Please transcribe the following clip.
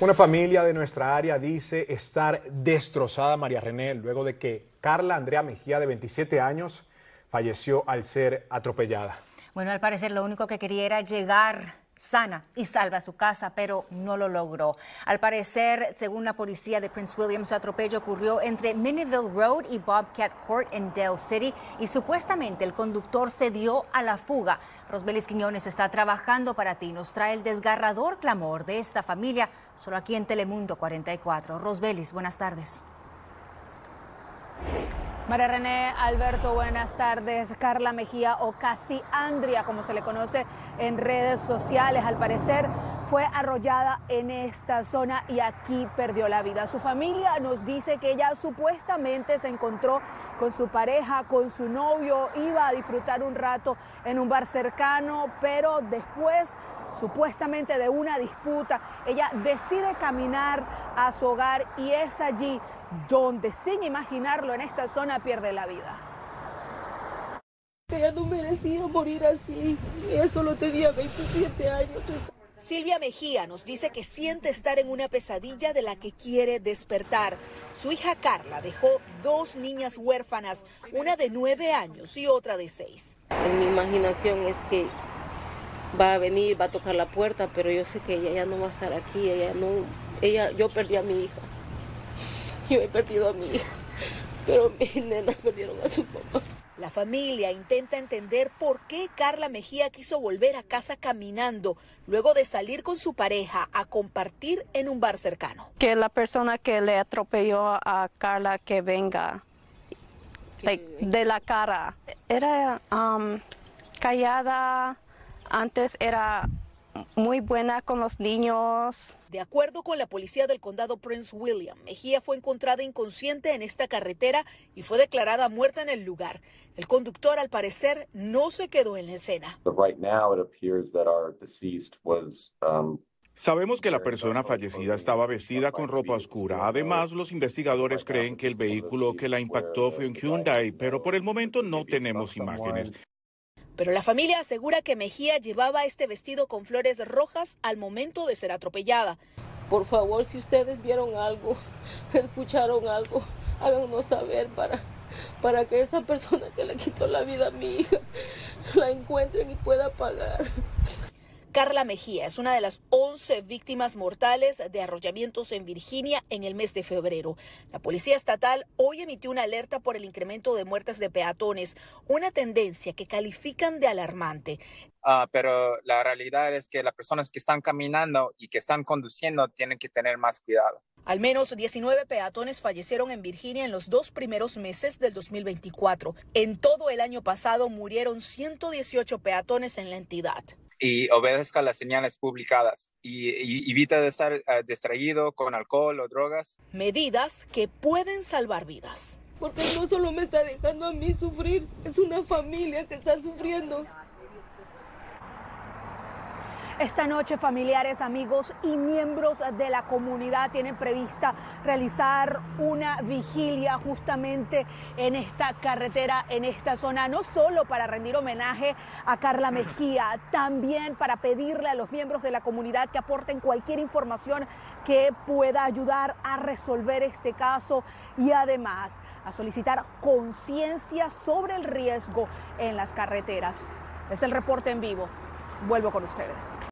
Una familia de nuestra área dice estar destrozada, María René, luego de que Carla Andrea Mejía, de 27 años, falleció al ser atropellada. Bueno, al parecer lo único que quería era llegar sana y salva su casa, pero no lo logró. Al parecer, según la policía de Prince William, su atropello ocurrió entre Minnieville Road y Bobcat Court en Dale City y supuestamente el conductor se dio a la fuga. Rosbelis Quiñones está trabajando para ti. Nos trae el desgarrador clamor de esta familia solo aquí en Telemundo 44. Rosbelis, buenas tardes. María René Alberto, buenas tardes. Carla Mejía o casi Andrea, como se le conoce en redes sociales, al parecer fue arrollada en esta zona y aquí perdió la vida. Su familia nos dice que ella supuestamente se encontró con su pareja, con su novio, iba a disfrutar un rato en un bar cercano, pero después supuestamente de una disputa, ella decide caminar a su hogar y es allí donde sin imaginarlo en esta zona pierde la vida. Ella no merecía morir así, ella solo tenía 27 años. Silvia Mejía nos dice que siente estar en una pesadilla de la que quiere despertar. Su hija Carla dejó dos niñas huérfanas, una de nueve años y otra de seis. En mi imaginación es que va a venir, va a tocar la puerta, pero yo sé que ella ya no va a estar aquí, ella no, ella, yo perdí a mi hija. Yo he perdido a mi hija, pero mis nenas perdieron a su papá. La familia intenta entender por qué Carla Mejía quiso volver a casa caminando luego de salir con su pareja a compartir en un bar cercano. Que la persona que le atropelló a Carla que venga de, de la cara era um, callada, antes era muy buena con los niños. De acuerdo con la policía del condado Prince William, Mejía fue encontrada inconsciente en esta carretera y fue declarada muerta en el lugar. El conductor, al parecer, no se quedó en la escena. Sabemos que la persona fallecida estaba vestida con ropa oscura. Además, los investigadores creen que el vehículo que la impactó fue un Hyundai, pero por el momento no tenemos imágenes. Pero la familia asegura que Mejía llevaba este vestido con flores rojas al momento de ser atropellada. Por favor, si ustedes vieron algo, escucharon algo, háganos saber para, para que esa persona que le quitó la vida a mi hija la encuentren y pueda pagar. Carla Mejía es una de las 11 víctimas mortales de arrollamientos en Virginia en el mes de febrero. La Policía Estatal hoy emitió una alerta por el incremento de muertes de peatones, una tendencia que califican de alarmante. Uh, pero la realidad es que las personas que están caminando y que están conduciendo tienen que tener más cuidado. Al menos 19 peatones fallecieron en Virginia en los dos primeros meses del 2024. En todo el año pasado murieron 118 peatones en la entidad y obedezca las señales publicadas y, y evita de estar uh, distraído con alcohol o drogas. Medidas que pueden salvar vidas. Porque no solo me está dejando a mí sufrir, es una familia que está sufriendo. Esta noche familiares, amigos y miembros de la comunidad tienen prevista realizar una vigilia justamente en esta carretera, en esta zona, no solo para rendir homenaje a Carla Mejía, también para pedirle a los miembros de la comunidad que aporten cualquier información que pueda ayudar a resolver este caso y además a solicitar conciencia sobre el riesgo en las carreteras. Es el reporte en vivo. Vuelvo con ustedes.